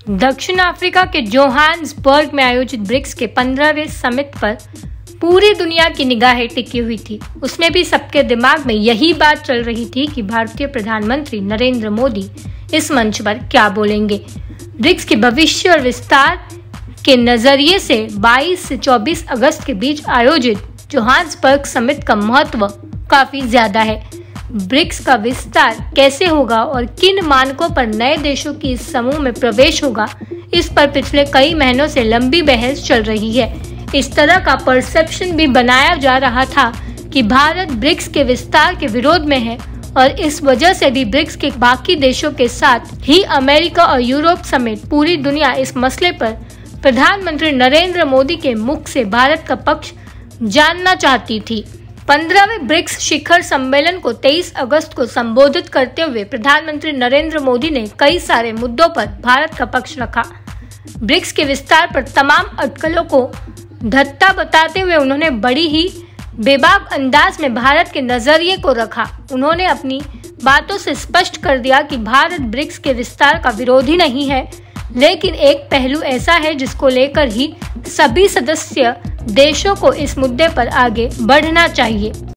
दक्षिण अफ्रीका के जोहान्सबर्ग में आयोजित ब्रिक्स के पंद्रहवें समिट पर पूरी दुनिया की निगाहें टिकी हुई थी। उसमें भी सबके दिमाग में यही बात चल रही थी कि भारतीय प्रधानमंत्री नरेंद्र मोदी इस मंच पर क्या बोलेंगे। ब्रिक्स के भविष्य और विस्तार के नज़रिए से 22 से 24 अगस्त के बीच आयोजित जोहान्सबर्ग समिट का महत्व काफ़ी ज़्यादा है। ब्रिक्स का विस्तार कैसे होगा और किन मानकों पर नए देशों की इस समूह में प्रवेश होगा, इस पर पिछले कई महीनों से लंबी बहस चल रही है। इस तरह का परसेप्शन भी बनाया जा रहा था कि भारत ब्रिक्स के विस्तार के विरोध में है और इस वजह से भी ब्रिक्स के बाकी देशों के साथ ही अमेरिका और यूरोप समेत पूरी दुनिया इस मसले पर प्रधानमंत्री नरेंद्र मोदी के मुख से भारत का पक्ष जानना चाहती थी। पंद्रहवें ब्रिक्स शिखर सम्मेलन को 23 अगस्त को संबोधित करते हुए प्रधानमंत्री नरेंद्र मोदी ने कई सारे मुद्दों पर भारत का पक्ष रखा। ब्रिक्स के विस्तार पर तमाम अटकलों को धत्ता बताते हुए उन्होंने बड़ी ही बेबाक अंदाज में भारत के नज़रिए को रखा। उन्होंने अपनी बातों से स्पष्ट कर दिया कि भारत ब्रिक्स के विस्तार का विरोधी नहीं है, लेकिन एक पहलू ऐसा है जिसको लेकर ही सभी सदस्य देशों को इस मुद्दे पर आगे बढ़ना चाहिए।